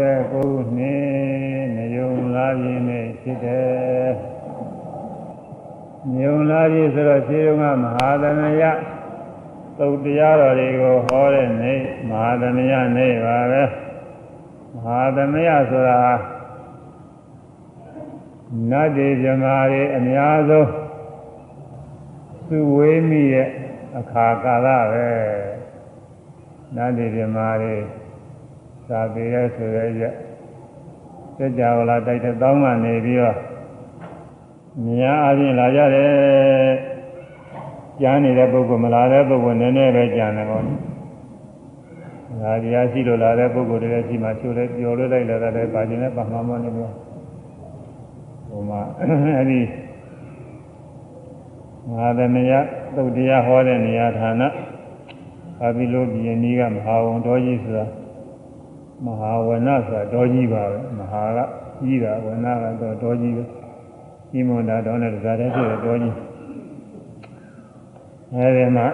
39နှစ်နေုံလာပြင်းနဲ့ဖြစ်တယ်နေုံလာပြင်းဆိုတော့ခြေုံကမဟာသမယသုတ်တရားတော်တွေကိုဟောတဲ့နေ့မဟာသမယနေ့ပါပဲမဟာသမယဆိုတာနတ်တွေဇမားတွေအများဆုံးသူဝေးမိရဲ့အခါကာလပဲနတ်တွေဇမားတွေ သာပေရဲဆိုရဲရက်စကြဝဠာတိုက်တဲ့တောင်းကနေပြီးတော့မြားအပြင်လာကြတယ်ကျမ်းနေတဲ့ပုဂ္ဂိုလ်မလာတဲ့ပုဂ္ဂိုလ်နည်းနည်းပဲကျန်တယ်ပေါ့။ဒါတရားရှိလို့လာတဲ့ပုဂ္ဂိုလ်တွေရှိမှချိုးလဲပျော်လွတ်လိုက်လာတဲ့ပါခြင်းနဲ့ပါမှမနေဘူး။ဟိုမှာအဲ့ဒီငါသမယသုတ်တရားဟောတဲ့နေရာဌာနအဘိလိုပြည်နီးကမဟာဝန်တော်ကြီးဆိုတာ မဟာဝနဆိုတာတော်ကြီးပါပဲမဟာကကြီးတာဝနကတော့တော်ကြီးပဲကြီးမွန်တာတော်နဲ့တရားတည်းဖြစ်တဲ့တော်ကြီးအဲဒီမှာ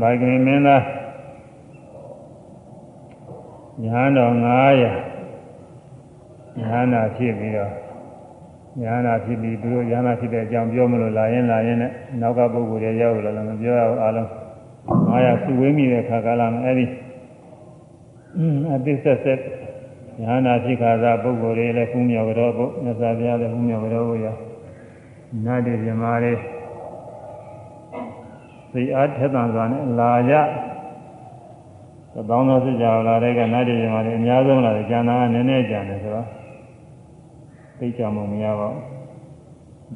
ဗိုက်ကင်မင်းသားညာတော်900ညာနာဖြစ်ပြီးတော့ညာနာဖြစ်ပြီးသူတို့ညာနာဖြစ်တဲ့အကြောင်းပြောမလို့လာရင်လာရင်နဲ့နောက်ကပုဂ္ဂိုလ်တွေရောက်လာလည်းမပြောရဘူးအားလုံး900စုဝေးမိတဲ့ခါကာလမှာအဲဒီ အသစ္ဆက်ဆက်ညာနာဖြစ်ခါသာပုဂ္ဂိုလ်တွေလည်းဖူးမြော်ကြတော့ဖို့မြတ်စွာဘုရားလည်းဖူးမြော်ကြတော့ရနတ်တွေပြမာတွေစိတ်အားထက်သန်စွာနဲ့လာကြသောင်းသောစစ်ကြောလာတဲ့ကနတ်တွေပြမာတွေအများဆုံးလာတယ်ကျန်တာကနည်းနည်းကျန်တယ်ဆိုတော့သိကြမှမရပါဘူး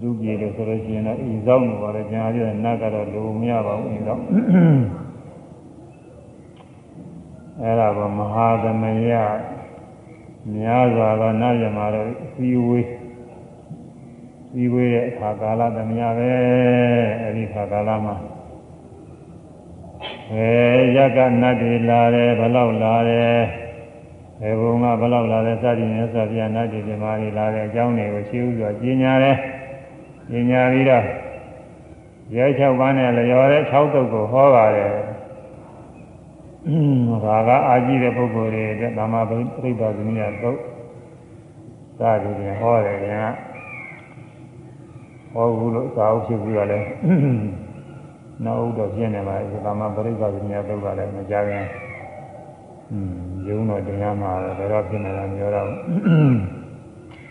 ဒုပြေလို့ဆိုလို့ရှိရင်တော့ဤဆောင်လို့ပါတယ်ကျန်ရတဲ့နတ်ကတော့လိုမရပါဘူးဤဆောင် အဲ့ဒါကမဟာသမယများစွာသောနတ်မြမာတို့စီဝေးစီဝေးရဲ့အခါကာလသမယပဲအဲ့ဒီခါကာလမှာအဲရကနတ်တွေလာတယ်ဘလောက်လာတယ်ဘယ်ဘုံကဘလောက်လာတယ်စသည်နဲ့ဆိုပြနတ်တွေမြမာတွေလာတယ်အကြောင်းတွေကိုရှင်းဥစွာကျင်းညာတယ်ကျင်းညာပြီးတော့ရဲ6ပန်းနဲ့လျော်တဲ့6တုပ်ကိုဟောပါတယ် ဒါကအာကြည့်တဲ့ပုဂ္ဂိုလ်တွေတဲ့ဓမ္မပရိသတ်သမီးရတော့သာဒီပြန်ဟောတယ်ခင်ဗျာဟောဘူးလို့သာဟုတ်ဖြစ်ပြီးတော့လဲနောက်တော့ပြင်းနေပါလေဓမ္မပရိသတ်သမီးရတော့ကလည်းမကြခင်อืมယုံတော့တရားမှာပဲဘယ်တော့ဖြစ်နေတာမျိုးတော့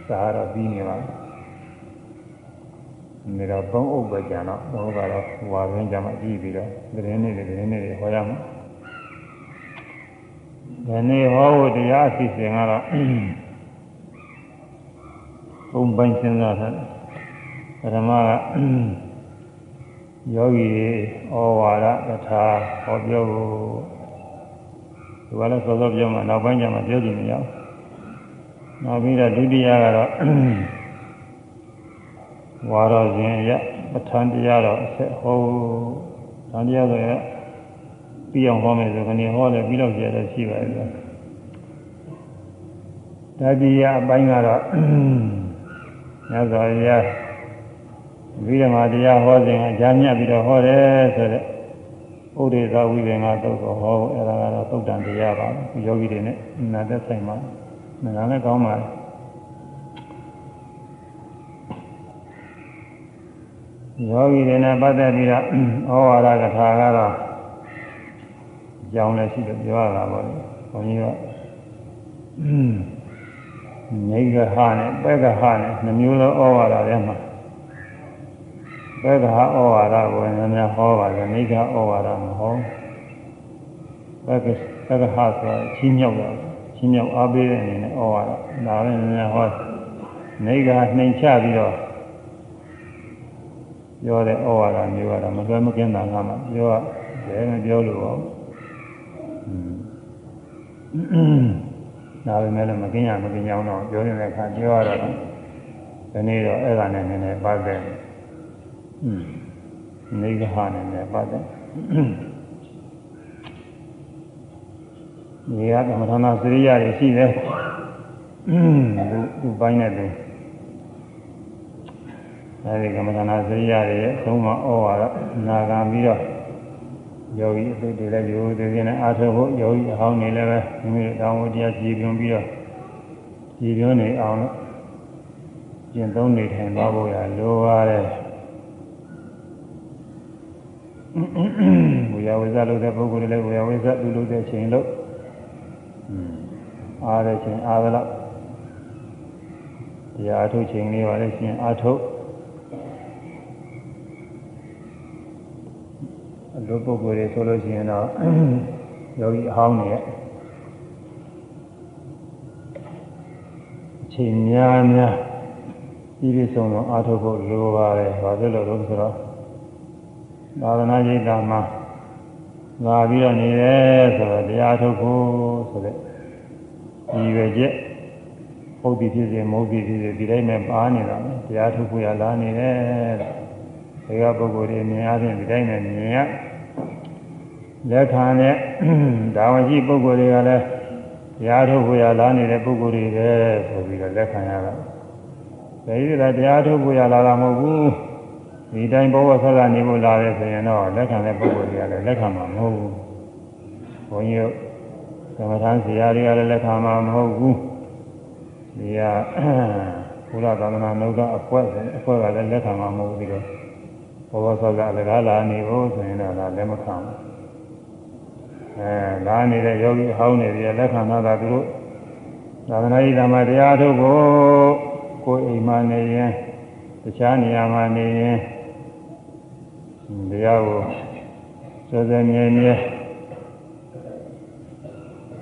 သာတော့ပြီးနေပါနေတော့သုံးအုပ်ပဲကြံတော့ဘုရားကတော့ဟွာရင်းကြမှာကြည့်ပြီးတော့သတင်းတွေသတင်းတွေဟောရမှာ ဒီနေ့ဟောဖို့တရားအစီအစဉ်ကတော့ဘုံပိုင်းစဉ်းစားတာပထမကယောဂီဩဝါဒတထာဟောပြောဖို့ဒီကလည်းစောစောပြောမှနောက်ပိုင်းကျမှပြောကြည့်မရဘူးနောက်ပြီးတော့ဒုတိယကတော့ဝါရောစဉ်ရပဋ္ဌာန်းတရားတော့အဆက်ဟောတန်တရားဆိုရ ပြီးအောင်ဟောမယ်ဆိုခဏဟောတယ်ပြီးတော့ကြရရှိပါရဲ့တတိယအပိုင်းကတော့ညဇောရဝိဓမ္မာတရားဟောစဉ်အကြမ်းမြတ်ပြီးတော့ဟောတယ်ဆိုတဲ့ဥဒေသာဝိပင်္ဂသုတ်ကိုဟောအဲ့ဒါကတော့သုတ်တန်တရားပါယောဂီတွေနဲ့နာသက်ဆိုင်ပါနာလည်းကောင်းပါယောဂီတွေနဲ့ပတ်သက်ပြီးတော့ဩဝါဒကထာကတော့ ကြောင်းလည်းရှိတယ်ပြောရတာပေါ့လေ။ဘုန်းကြီးကနေကဟနဲ့ပက်ကဟနဲ့နှမျိုးသောဩဝါဒထဲမှာပက်ကဟဩဝါဒကိုနည်းနည်းဟောပါတယ်နေကဩဝါဒမဟောပက်ကပက်ကဟဆိုတာချင်းမြောက်တာချင်းမြောက်အားပေးတဲ့အနေနဲ့ဩဝါဒဒါလည်းနည်းနည်းဟောနေကနှိမ်ချပြီးတော့ပြောတဲ့ဩဝါဒမျိုးကတော့မလွယ်မကင်းတာကမှပြောရတယ်မပြောလို့ပါဘူး ဒါပဲမဲ့လည်းမကင်းရမကင်းအောင်တော့ပြောနေတဲ့အခါပြောရတော့ဒီနေ့တော့အဲ့ဒါနဲ့နည်းနည်းပတ်သက်อืมနေကဟာနဲ့နည်းနည်းပတ်သက်နေရကမ္မထာနာစရိယာတွေရှိတယ်သူပိုင်းနဲ့သူအဲဒီကမ္မထာနာစရိယာတွေအဆုံးမဩဝါဒနာဂံပြီးတော့ ယောဂီအသိတွေလည်းယောဂီတွေနဲ့အားထုတ်ဖို့ယောဂီအဟောင်းနေလည်းပဲမိမိတို့တောင်းဝတရားကြည်ပြုံပြီးတော့ရည်ရွံ့နေအောင်လို့ကျင့်သုံးနေထိုင်သွားဖို့ရလိုပါတယ်ဝိယဝိဇ္ဇလုပ်တဲ့ပုဂ္ဂိုလ်တွေလည်းဝိယဝိဇ္ဇသူလုပ်တဲ့ချိန်လို့အားတဲ့ချိန်အားသလောက်တရားအထုတ်ချိန်လေးပါလေရှင်အထုတ် အလိုပုဂ္ဂိုလ်တွေဆိုလို့ရှိရင်တော့ယောဂီအဟောင်းတွေရဲ့အချိန်များများဤပြဆုံးဆုံးအာထုတ်ဖို့လိုပါတယ်။ဘာဖြစ်လို့လဲဆိုတော့သာသနာ့ရေးတာမှာလာပြီးတော့နေတယ်ဆိုတော့တရားထုတ်ဖို့ဆိုတဲ့ဒီရွယ်ချက်ဟုတ်ပြီဖြစ်စေမဟုတ်ပြီဖြစ်စေဒီတိုင်းနဲ့ပါနေတာတရားထုတ်ဖို့ရလာနေတယ်တဲ့။ဒါကပုဂ္ဂိုလ်တွေမြင်အားဖြင့်ဒီတိုင်းနဲ့မြင်ရ လက်ခံတဲ့ဒါဝရှိပုဂ္ဂိုလ်တွေကလည်းတရားထုတ်ဖို့ရလာနေတဲ့ပုဂ္ဂိုလ်တွေပဲဆိုပြီးတော့လက်ခံရတာ။ဒါကြီးကတရားထုတ်ဖို့ရလာတာမဟုတ်ဘူးဒီတိုင်းဘောဝဆက်လာနေဖို့လာတယ်ဆိုရင်တော့လက်ခံတဲ့ပုဂ္ဂိုလ်တွေကလည်းလက်ခံမှာမဟုတ်ဘူးဘုန်းကြီးတို့သမထဆရာတွေကလည်းလက်ခံမှာမဟုတ်ဘူးဒီကဘုရားသာသနာ့နှုတ်ကအကွက်အကွက်ကလည်းလက်ခံမှာမဟုတ်ဘူးဒီတော့ဘောဝဆက်လာလကားလာနေဖို့ဆိုရင်တော့ဒါလည်းမခံဘူး အဲလာနေတဲ့ယောဂီအဟောင်းတွေလက်ခံတာသူတို့သာသနာ့ဤဓမ္မတရားထုတ်ဖို့ကိုယ်အိမ်မှာနေရင်တခြားနေရာမှာနေရင်တရားကိုစောစောမြဲမြဲ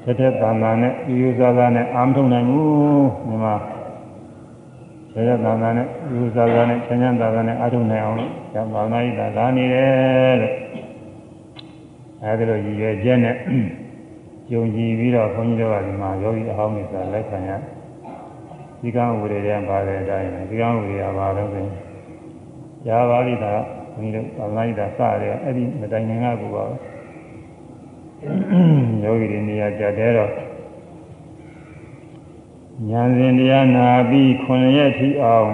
သက်သက်တန်တန်နဲ့ယူယူဆဆနဲ့အာမထုံနိုင်ဘူးဒီမှာသက်သက်တန်တန်နဲ့ယူယူဆဆနဲ့ချမ်းချမ်းသာသာနဲ့အာထုံနိုင်အောင်လို့ဇာဘာနာဤသာလာနေတယ်လို့ အဲဒီလိုရည်ရွယ်ချက်နဲ့ယုံကြည်ပြီးတော့ခွန်ကြီးတို့ကဒီမှာယောဂီအဟောင်းတွေဆိုလက်ခံရတယ်ဒီကံဝိရိယပါတယ်အတိုင်းဒီကံဝိရိယပါတော့ဆိုရားပါလိဒါဘုန်းကြီးတို့အမိုင်းဒါစရဲအဲ့ဒီမတိုင်ငင်ကကူပါပဲယောဂီတွေနေရာကြတဲ့တော့ဉာဏ်စဉ်တရားနာပြီးခွန်ရက်ထီအောင်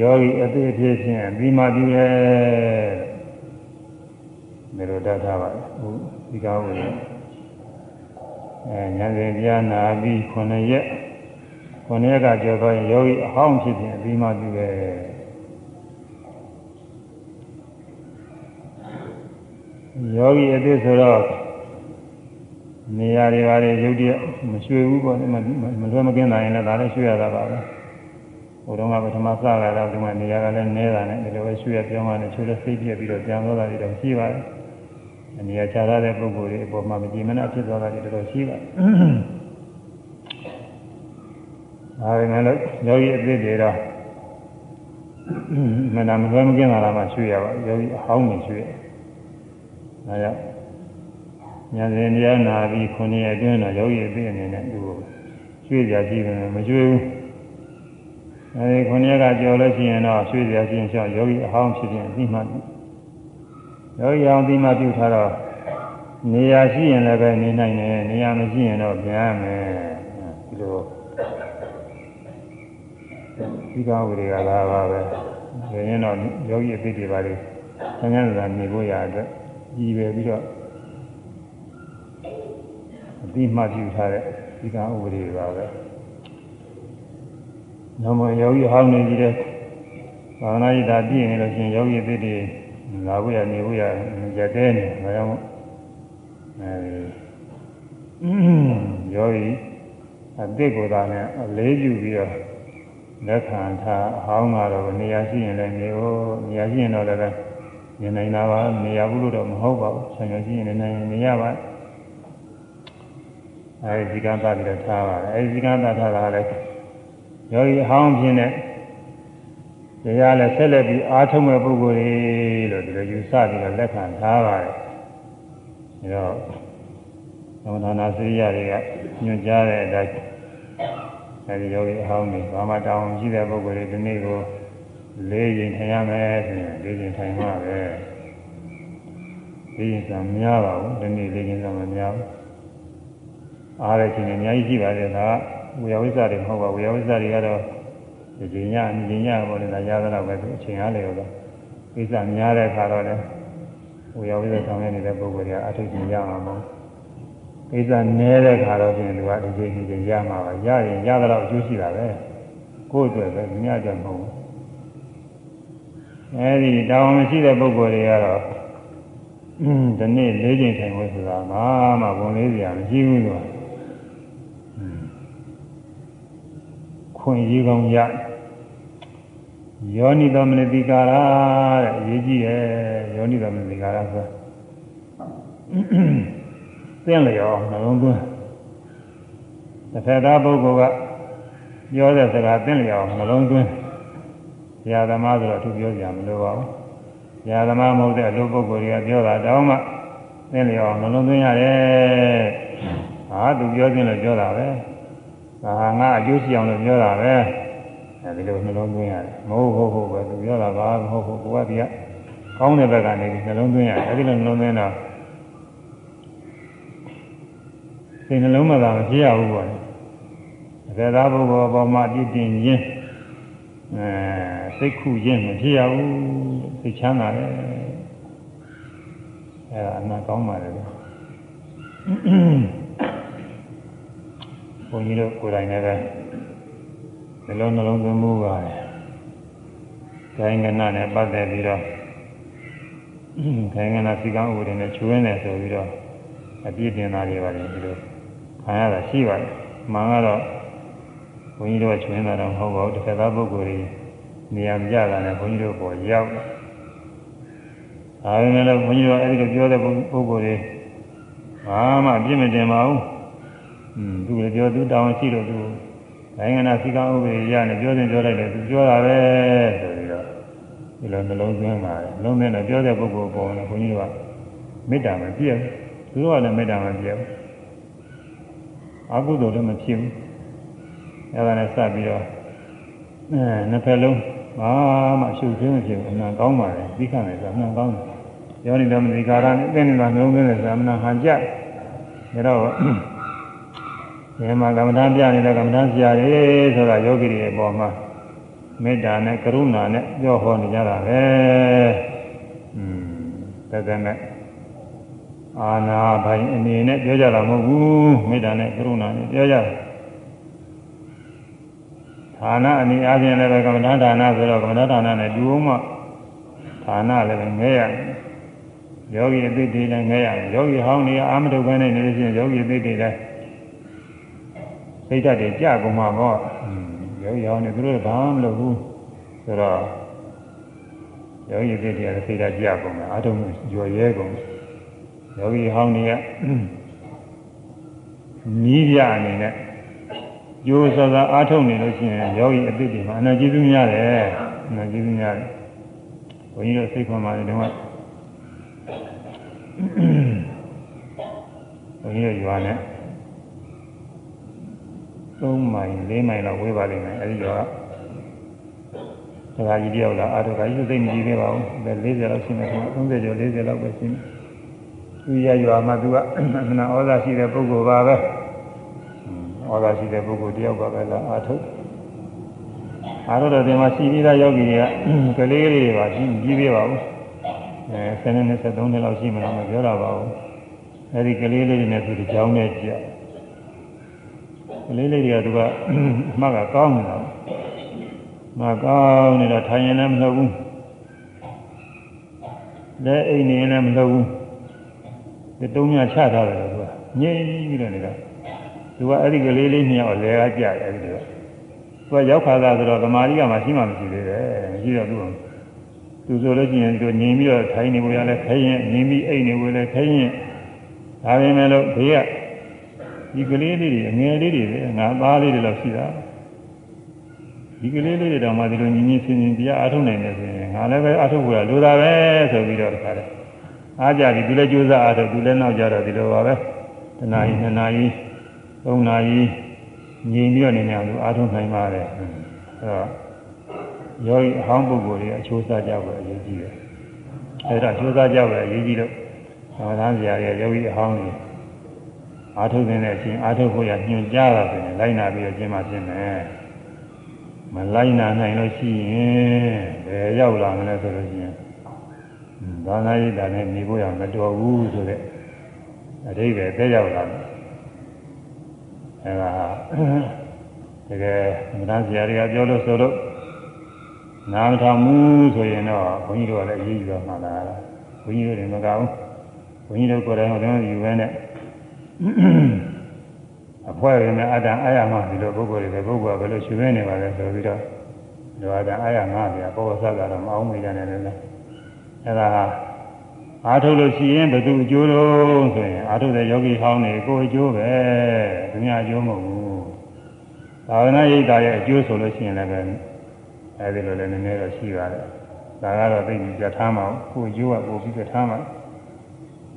ယောဂီအသေးအဖြစ်ချင်းပြီးမှပြီးရဲ့ မေလိုတတ်ထားပါဘူးဒီကံဝိရိယအဲဉာဏ်စဉ်တရားနာပြီးခွန်ရက်ခုနှစ်ရက်ကကြော်သွားရင်ယောဂီအဟောင်းဖြစ်ခြင်းအပြီးမှပြုပဲယောဂီအသစ်ဆိုတော့နေရာတွေပါလေရုပ်တရက်မရွှေဘူးပေါ့မလွယ်မကင်းတာရင်လည်းဒါလည်းရွှေရတာပါပဲဟိုတုန်းကပထမစလာတော့ဒီမှာနေရာကလည်းနဲတာနဲ့ဒီလိုပဲရွှေရပြောင်းမှလည်းချိုးလည်းစိတ်ပြက်ပြီးတော့ကြံသွားတာတွေတော့ရှိပါတယ် အနေရချာတဲ့ပုဂ္ဂိုလ်တွေအပေါ်မှာမကြည်မနှဖြစ်သွားတာတွေတော်တော်ရှိပါတယ်ဒါပေမဲ့လို့ယောဂီအသစ်တွေတော့မနာမလွဲမကင်းလာတာမှရွှေ့ရပါယောဂီအဟောင်းနေရွှေ့ရဒါကြောင့်ညာစဉ်တရားနာပြီးခုနှစ်ရက်အတွင်းတော့ယောဂီအသစ်အနေနဲ့သူ့ကိုရွှေ့ကြကြည့်တယ်မရွှေ့ဘူးအဲဒီခုနှစ်ရက်ကကြော်လို့ရှိရင်တော့ရွှေ့ကြကြည့်ရင်ရှောက်ယောဂီအဟောင်းဖြစ်ခြင်းအပြီးမှ ယောဂီအောင်ပြီးမှပြုထားတော့နေရာရှိရင်လည်းပဲနေနိုင်တယ်နေရာမရှိရင်တော့ပြန်ရမယ်ဒီလိုဒီကားဝေတွေကလာပါပဲ။ဒါရင်တော့ယောဂီအသိတွေပါလေဆန်းဆန်းသာနေဖို့ရအတွက်ကြီးပဲပြီးတော့အသိမှပြုထားတဲ့ဒီကားဝေတွေပါပဲ။နောက်မှယောဂီဟောင်းနေကြတဲ့ဘာဝနာရည်ဒါပြည့်နေလို့ရှိရင်ယောဂီအသိတွေ လာဖို့ရနေဖို့ရကြတဲ့နေဒါကြောင့်အဲဒီယောဂီအသိကိုယ်သာနဲ့အလေးပြုပြီးတော့လက်ခံထားအဟောင်းကတော့နေရာရှိရင်လည်းနေဖို့နေရာရှိရင်တော့လည်းနေနိုင်တာပါနေရာဘူးလို့တော့မဟုတ်ပါဘူးဆံရရှိရင်လည်းနေရပါအဲဒီကံသပြီးတော့ထားပါတယ်အဲဒီကံသထားတာလည်းယောဂီအဟောင်းဖြစ်တဲ့ တရားလည်းဆက်လက်ပြီးအားထုတ်မဲ့ပုဂ္ဂိုလ်တွေလို့ဒီလိုယူဆပြီးတော့လက်ခံထားပါတယ်အဲတော့သမထနာစရိယတွေကညွှန်ကြားတဲ့အတိုင်းအဲဒီယောဂီအဟောင်းတွေဘာမှတောင်းရှိတဲ့ပုဂ္ဂိုလ်တွေဒီနေ့ကိုလေးရင်ထိုင်ရမယ်ဆိုရင်လေးရင်ထိုင်မှာပဲလေးရင်ကများပါဘူးဒီနေ့လေးရင်ကမများဘူးအားရခြင်းအများကြီးရှိပါတယ်ဒါဝေယဝိဇ္ဇတွေမဟုတ်ပါဝေယဝိဇ္ဇတွေကတော့ ဒီညညညပေါ်နေတာရသလောက်ပဲအချိန်အားလျော်တော့ကိစ္စများတဲ့အခါတော့လေဝေယဝိဇ္ဇဆောင်ရနေတဲ့ပုဂ္ဂိုလ်တွေကအထုပ်ကျင်ရမှာမဟုတ်ကိစ္စနည်းတဲ့ခါတော့ပြင်သူကဒီချိန်ဒီချိန်ရမှာပါရရင်ရတော့အကျိုးရှိတာပဲကိုယ့်အတွက်ပဲမြတ်ကြမဟုတ်ဘူးအဲဒီတောင်းမရှိတဲ့ပုဂ္ဂိုလ်တွေကတော့อืมဒီနေ့၄ချိန်ထိုင်ဖို့ဆိုတာမှမဝန်လေးစရာမရှိဘူးလို့ခွင့်ရေးကောင်းရ ယောနိသောမနတိကာရတဲ့အရေးကြီးရဲ့ယောနိသောမနတိကာရဆိုသင်လျောနှလုံးသွင်းတစ်ဖက်သားပုဂ္ဂိုလ်ကပြောတဲ့စကားသင်လျောနှလုံးသွင်းဆရာသမားဆိုတော့သူပြောကြမလို့ပါဘူးဆရာသမားမဟုတ်တဲ့အလုပ်ပုဂ္ဂိုလ်တွေကပြောတာတောင်းမှသင်လျောနှလုံးသွင်းရတယ်ဟာသူပြောခြင်းလို့ပြောတာပဲဒါဟာငါအကျိုးရှိအောင်လို့ပြောတာပဲ အဲဒီလိုနှလုံးသွင်းရတယ်မဟုတ်ဟုတ်ဟုတ်ပဲသူပြောတာပါမဟုတ်ဟုတ်ကိုကဒီကကောင်းတဲ့ဘက်ကနေနှလုံးသွင်းရတယ်အဲဒီလိုနှလုံးသွင်းတော့စိတ်နှလုံးမသာမဖြစ်ရဘူးပေါ့အကယ်သာပုဂ္ဂိုလ်ပေါ်မှာပြည့်တင်ခြင်းအဲစိတ်ခုခြင်းမဖြစ်ရဘူးစိတ်ချမ်းသာတယ်အဲဒါအမှန်ကောင်းပါလေဘုန်းကြီးတို့ကိုယ်တိုင်လည်း ပဲနှလုံးနှလုံးသွင်းမှုပါတယ်။ခိုင်ကနာနဲ့ပတ်သက်ပြီးတော့ခိုင်ကနာစီကံဥပဒေနဲ့ချွေးနေဆိုပြီးတော့အပြည့်တင်တာတွေပါတယ်ဒီလိုခံရတာရှိပါတယ်။မှန်ကတော့ဘုန်းကြီးတို့ချွေးနေတာတော့မဟုတ်ပါဘူးတစ်ခါသားပုဂ္ဂိုလ်တွေနေရာမကြတာနဲ့ဘုန်းကြီးတို့ပေါ်ရောက်တယ်။ဒါပေမဲ့လည်းဘုန်းကြီးတို့အဲဒီလိုပြောတဲ့ပုဂ္ဂိုလ်တွေဘာမှအပြစ်မတင်ပါဘူး။อืมသူလည်းပြောသူတောင်းရှိလို့သူ နိုင်ငံနာစီကံဥပဒေရနဲ့ပြောရင်ပြောလိုက်တယ်သူပြောတာပဲဆိုပြီးတော့ဒီလိုနှလုံးသွင်းပါတယ်လုံးသွင်းတော့ပြောတဲ့ပုဂ္ဂိုလ်ပေါ်တော့ဘုန်းကြီးကမေတ္တာမပြည့်ဘူးသူတို့ကလည်းမေတ္တာမပြည့်ဘူးအကုသိုလ်လည်းမဖြစ်ဘူးအဲဒါနဲ့စပြီးတော့အဲနှစ်ဖက်လုံးဘာမှအရှုပ်ခြင်းမဖြစ်ဘူးအမှန်ကောင်းပါတယ်သိခံတယ်ဆိုအမှန်ကောင်းတယ်ယောနိသမတိကာရနဲ့အင်းနေတာနှလုံးသွင်းတယ်ဆိုအမှန်ဟန်ကြဒါတော့ ဒီမှာကမ္မဋ္ဌာန်းပြနေတဲ့ကမ္မဋ္ဌာန်းဆရာတွေဆိုတာယောဂီတွေအပေါ်မှာမေတ္တာနဲ့ကရုဏာနဲ့ပြောဟောနေကြတာပဲ။อืมသက်သက်နဲ့အာနာဘိုင်အနေနဲ့ပြောကြတာမဟုတ်ဘူးမေတ္တာနဲ့ကရုဏာနဲ့ပြောကြတယ်။ဌာနအနေအချင်းလည်းပဲကမ္မဋ္ဌာန်းဌာနဆိုတော့ကမ္မဋ္ဌာန်းဌာနနဲ့တူအောင်မှဌာနလည်းပဲငဲရတယ်။ယောဂီအသိတွေလည်းငဲရတယ်။ယောဂီဟောင်းနေအာမထုတ်ခိုင်းနေနေလို့ရှိရင်ယောဂီအသိတွေလည်း စိတ်ဓာတ်တွေကြကုန်မှာပေါ့ယောဂီဟောင်းနေသူတို့ဘာမှမလုပ်ဘူးဆိုတော့ယောဂီတွေတရားစိတ်ဓာတ်ကြကုန်မှာအထုံးကြော်ရဲကုန်ယောဂီဟောင်းတွေကနီးပြအနေနဲ့ကြိုးစားစားအားထုတ်နေလို့ရှိရင်ယောဂီအသိတွေမှာအနာကျေးဇူးများတယ်အနာကျေးဇူးများတယ်ဘုန်းကြီးတို့စိတ်ခွန်ပါတယ်တုန်းကဘုန်းကြီးတို့ရွာနဲ့ 3မိုင်4မိုင်လောက်ဝေးပါလိမ့်မယ်အဲဒီတော့တခါကြီးတယောက်လာအာထုခါကြီးသိမကြည့်ခဲ့ပါဘူးဒါ40လောက်ရှိမယ်30ကျော်40လောက်ပဲရှိမယ်သူရရွာမှာသူကအမှန်ဩဇာရှိတဲ့ပုဂ္ဂိုလ်ပါပဲဩဇာရှိတဲ့ပုဂ္ဂိုလ်တယောက်ပါပဲလားအာထုအာထုတော့ဒီမှာရှိပြီးသားယောဂီတွေကကလေးလေးတွေပါရှိပြီးပြပါဘူးအဲ7နှစ်73နှစ်လောက်ရှိမှတော့မပြောတာပါဘူးအဲဒီကလေးလေးတွေနဲ့သူကြောင်းနဲ့ကြည့်က လေးလေးတွေကသူကအမှတ်ကကောင်းနေတာမကောင်းနေတော့ထိုင်ရင်လည်းမလှုပ်ဘူးလက်အိမ်နေရင်လည်းမလှုပ်ဘူးဒီတုံးမြချထားတယ်သူကငြိမ်ပြီးတော့နေတာသူကအဲ့ဒီကလေးလေးနှစ်ယောက်လဲကကြတယ်အဲ့ဒီတော့သူကရောက်ခါသာဆိုတော့သမာဓိကမှရှိမှမရှိသေးတယ်မရှိတော့သူကသူဆိုလို့ရှိရင်သူငြိမ်ပြီးတော့ထိုင်နေဖို့ရလဲခရင်ငြိမ်ပြီးအိမ်နေဖို့လဲခရင်ဒါပေမဲ့လို့ဘေးက ဒီကလေးလေးတွေအငယ်လေးတွေပဲငါသားလေးတွေလောက်ရှိတာဒီကလေးလေးတွေတော့မှဒီလိုညီညီဆင်းဆင်းတရားအားထုတ်နိုင်တယ်ဆိုရင်ငါလည်းပဲအားထုတ်ဖို့လိုတာပဲဆိုပြီးတော့တခါတည်းအားကြပြီသူလည်းကြိုးစားအားထုတ်သူလည်းနောက်ကြတော့ဒီလိုပါပဲတနာရီနှစ်နာရီသုံးနာရီငြိမ်ပြီးတော့နေနေအောင်အားထုတ်နိုင်ပါတယ်အဲတော့ယောဂီအဟောင်းပုဂ္ဂိုလ်တွေအချိုးစားကြဖို့အရေးကြီးတယ်အဲဒါအချိုးစားကြဖို့အရေးကြီးလို့သာသနာ့ဆရာရဲ့ယောဂီအဟောင်းတွေ အာထုတ်တဲ့အချိန်အာထုတ်ဖို့ရညွှန်ကြားတာဆိုရင်လိုက်နာပြီးတော့ကျင်းမှပြင်မယ်မလိုက်နာနိုင်လို့ရှိရင်ဘယ်ရောက်လာမလဲဆိုလို့ရှိရင်ဘာသာရေးတာနဲ့နေဖို့ရမတော်ဘူးဆိုတဲ့အဓိပ္ပာယ်သက်ရောက်လာတယ်အဲဒါတကယ်မတန်းဆရာတွေကပြောလို့ဆိုလို့နာမထောင်မှုဆိုရင်တော့ဘုန်းကြီးတို့ကလည်းရေးယူတော့မှလာတာဘုန်းကြီးတို့တွေမကောင်းဘုန်းကြီးတို့ကိုယ်တိုင်ဟောတယ်ယူပဲနဲ့ အဖွဲရမယ်အတ္တအာရမဒီလိုပုဂ္ဂိုလ်တွေပဲပုဂ္ဂိုလ်ကဘယ်လိုရှင်ရနေပါလဲဆိုပြီးတော့ဒီအတ္တအာရမဗျာဘောဆတ်တာတော့မအောင်မေးကြနဲ့လည်းအဲဒါအားထုတ်လို့ရှိရင်ဘယ်သူအကျိုးတော့ဆိုရင်အားထုတ်တဲ့ယောဂီဟောင်းတွေကိုအကျိုးပဲသူများအကျိုးမဟုတ်ဘူးသာဝနာရိတ်တာရဲ့အကျိုးဆိုလို့ရှိရင်လည်းပဲအဲဒီလိုလည်းနည်းနည်းတော့ရှိပါတယ်ဒါကတော့သိပြီးပြထားမှာကိုအကျိုးကပို့ပြီးပြထားမှာ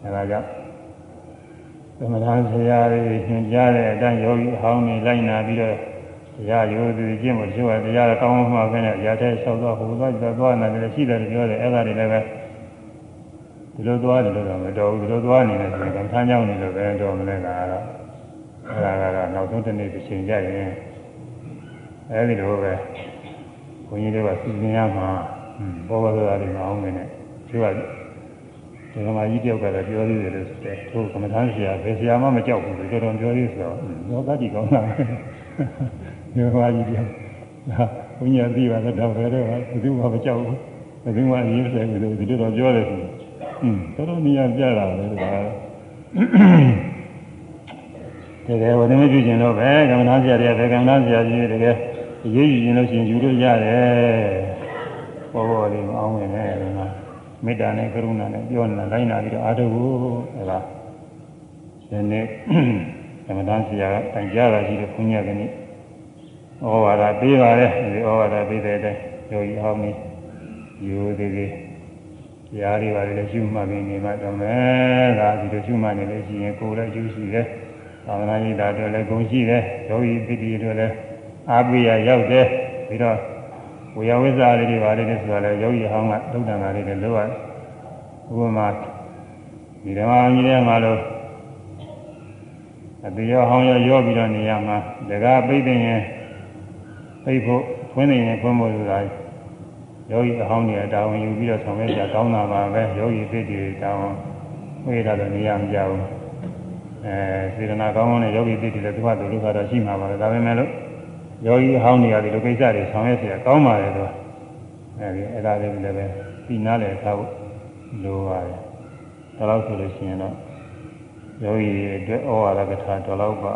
အဲဒါကြောင့်သ မထဆရာတွေညွှန်ကြားတဲ့အတိုင်းယောဂီအဟောင်းတွေလိုက်နာပြီးတော့တရားရိုးသူကျင့်ဖို့တချို့ကတရားကောင်းမှပဲနဲ့ရာထဲလျှောက်တော့ဟိုသွားကြတော့သွားနေတယ်ရှိတယ်ပြောတယ်အဲ့ဒါတွေလည်းပဲဒီလိုသွားတယ်လို့တော့မတော်ဘူးဒီလိုသွားနေတယ်ဆိုရင်ကံထမ်းကြောင်းနေလို့ပဲတော်မလဲကတော့အဲ့ဒါကတော့နောက်ဆုံးတစ်နေ့တစ်ချိန်ကြရင်အဲ့ဒီလိုပဲဘုန်းကြီးတွေကစီစဉ်ရမှာဘောဘောဆိုတာတွေမအောင်နေနဲ့သူက ဒီကမာကြီးတယောက်ကလည်းပြောသေးတယ်လို့ဆိုတယ်သူကမ္မထမ်းဆရာဘယ်ဆရာမှမကြောက်ဘူးတော်တော်ပြောသေးဆိုတော့တော့တတ်ကြည့်ကောင်းတာဒီကမာကြီးတယောက်ဘုန်းကြီးကသိပါတယ်တော့ဘယ်တော့ဘယ်သူမှမကြောက်ဘူးဘယ်သူမှရေးတယ်လို့ဒီလိုတော့ပြောတယ်ဆိုอืมတော်တော်နေရာပြတာလေဒါတကယ်ဝိနည်းပြုကျင်တော့ပဲကမ္မနာဆရာတွေကကမ္မနာဆရာကြီးတကယ်ရေးယူခြင်းလို့ရှိရင်ယူလို့ရတယ်ဘောဘောလေးမအောင်ဝင်နဲ့ဒီ မှာမေတ္တာနဲ့ကရုဏာနဲ့ပြောနေတာလိုက်နာပြီးတော့အားထုတ်ဖို့အဲဒါဒီနေ့ကမ္မနာဆရာကတိုင်ကြတာရှိတယ်ခွန်ကြီးကနေ့ဩဝါဒပေးပါလေဒီဩဝါဒပေးတဲ့အတိုင်းယောဂီအောင်နေယူသေးသေးတရားတွေပါလေရှုမှတ်ပြီးနေမှတော့မယ်ဒါဒီလိုရှုမှတ်နေလို့ရှိရင်ကိုယ်လည်းရှုရှိတယ်သာသနာ့ရေးတာတွေလည်းဂုဏ်ရှိတယ်ယောဂီပိဋိတွေလည်းအားပေးရရောက်တယ်ပြီးတော့ ဝေယဝိဇ္ဇာလေးတွေပါလေဆိုတာလည်းယောဂီဟောင်းကဒုက္ခနာလေးတွေလို့ရဥပမာဒီဓမ္မကြီးထဲမှာလို့အတေရောဟောင်းရောရောပြီးတော့နေရမှာတကားပိတ်တဲ့ရင်ပိတ်ဖို့ခွင်းနေရင်ခွင်းဖို့ဆိုတာယောဂီအဟောင်းတွေတောင်းယူပြီးတော့ဆောင်ရွက်ကြကောင်းတာပါပဲယောဂီသိတွေတောင်းဝေးတာတော့နေရမကြဘူးအဲစေတနာကောင်းကောင်းနဲ့ယောဂီသိတွေလည်းသူ့ဟာသူလူကတော့ရှိမှာပါပဲဒါပေမဲ့လို့ ယောဂီအဟောင်းတွေကဒီလိုကိစ္စတွေဆောင်ရွက်เสียကောင်းပါလေတော့အဲဒီအဲ့ဒါလေးလည်းပဲပြီးနားလည်ထားဖို့လိုပါတယ်ဒါလို့ဆိုလို့ရှိရင်တော့ယောဂီအတွက်ဩဝါဒကထာတော်တော့ပါ